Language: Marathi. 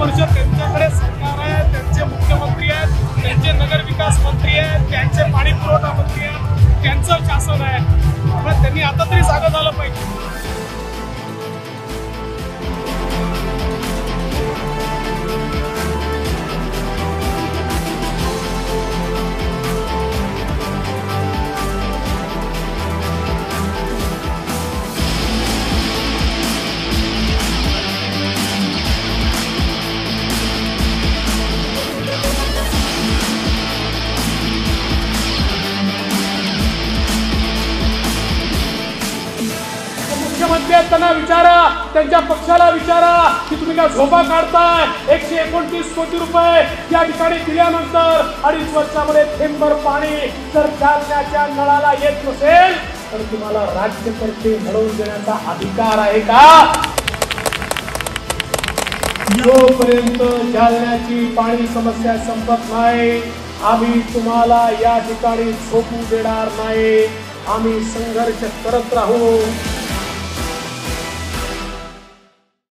वर्ष त्यांच्याकडे सरकार आहे त्यांचे मुख्यमंत्री आहेत त्यांचे नगरविकास मंत्री आहेत त्यांचे पाणी पुरवठा मंत्री आहेत त्यांचं शासन आहे. पण त्यांनी आता तरी साधं झालं पाहिजे. त्यांना विचारा त्यांच्या पक्षाला विचारा की तुम्ही काय झोपा काढताय? एकशे एकोणतीस कोटी रुपये या ठिकाणी दिल्यानंतर अडीच वर्षामध्ये थेंबर पाणी जर जालन्याच्या नळाला येत नसेल तर तुम्हाला राज्यकर्ते मिळवून देण्याचा अधिकार आहे का? जोपर्यंत जालन्याची पाणी समस्या संपत नाही आम्ही तुम्हाला या ठिकाणी झोपू देणार नाही. आम्ही संघर्ष करत राहू.